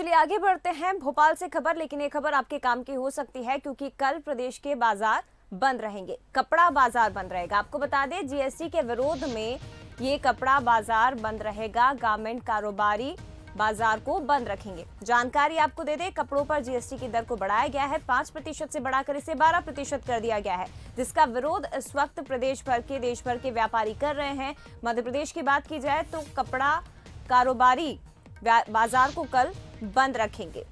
चलिए आगे बढ़ते हैं। भोपाल से खबर, लेकिन ये खबर आपके काम की हो सकती है, क्योंकि कल प्रदेश के बाज़ार बंद रहेंगे। कपड़ा बाज़ार बंद रहेगा। आपको बता दें, जीएसटी के विरोध में ये कपड़ा बाज़ार बंद रहेगा। गारमेंट कारोबारी बाज़ार को बंद रखेंगे। जानकारी आपको दे दें, कपड़ों पर जीएसटी की दर को बढ़ाया गया है। पाँच प्रतिशत से बढ़ाकर इसे बारह प्रतिशत कर दिया गया है, जिसका विरोध इस वक्त प्रदेश भर के, देश भर के व्यापारी कर रहे हैं। मध्य प्रदेश की बात की जाए तो कपड़ा कारोबारी बाज़ार को कल बंद रखेंगे।